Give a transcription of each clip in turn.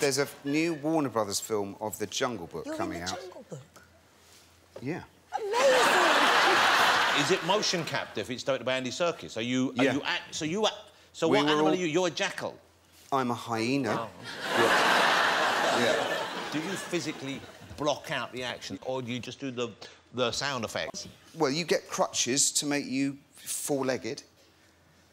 there's a new Warner Brothers film of The Jungle Book You're coming in the out. Jungle Book. Yeah. Amazing. Is it motion capture? It's directed by Andy Serkis. Are you? Are Yeah. you? Act, so you? Act, so We what animal all- are you? You're a jackal. I'm a hyena. Oh. Yeah. yeah. Do you physically block out the action, or do you just do the the sound effects? Well, you get crutches to make you four-legged,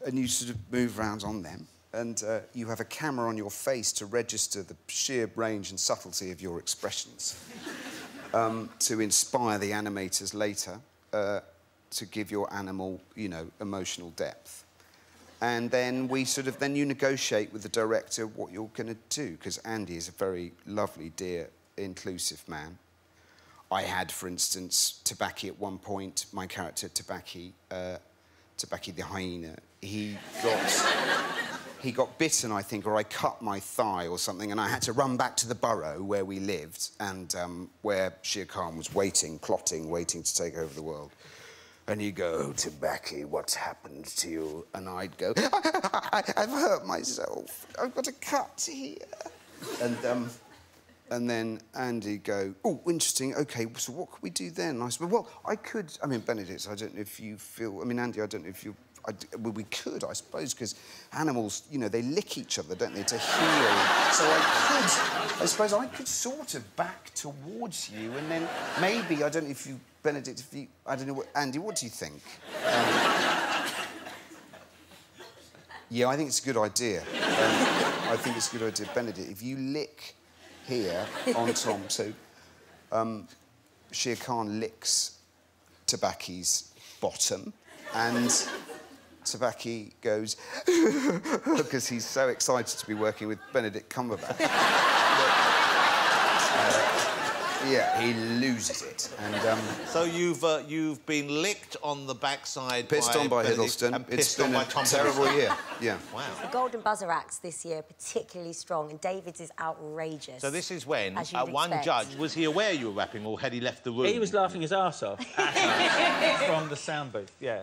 and you sort of move around on them. And uh, you have a camera on your face to register the sheer range and subtlety of your expressions, um, to inspire the animators later uh, to give your animal, you know, emotional depth. And then we sort of then you negotiate with the director what you're going to do because Andy is a very lovely, dear, inclusive man. I had, for instance, Tabaqui at one point, my character Tabaqui, uh, Tabaqui the hyena, he got, he got bitten, I think, or I cut my thigh or something, and I had to run back to the burrow where we lived and um, where Shere Khan was waiting, plotting, waiting to take over the world. And he'd go, oh, Tabaqui, what's happened to you? And I'd go, I, have hurt myself. I've got a cut here. And, um, and then Andy go, oh, interesting, OK, so what could we do then? And I said, well, I could, I mean, Benedict, I don't know if you feel, I mean, Andy, I don't know if you, I, well, we could, I suppose, because animals, you know, they lick each other, don't they, to heal. so I could, I suppose I could sort of back towards you and then maybe, I don't know if you, Benedict, if you, I don't know, what, Andy, what do you think? Um, yeah, I think it's a good idea. Um, I think it's a good idea. Benedict, if you lick here on Tom, so um, Shere Khan licks Tabaqui's bottom and Tabaqui goes because he's so excited to be working with Benedict Cumberbatch. Uh, yeah, he loses it. And um, So you've uh, you've been licked on the backside, pissed by on by Benedict Hiddleston. and It's pissed been on by a Tom terrible Hiddleston. year. Yeah. Wow. The Golden Buzzer acts this year particularly strong, and David's is outrageous. So this is when As uh, you'd one judge was he aware you were rapping, or had he left the room? He was laughing his arse off from the sound booth, yeah.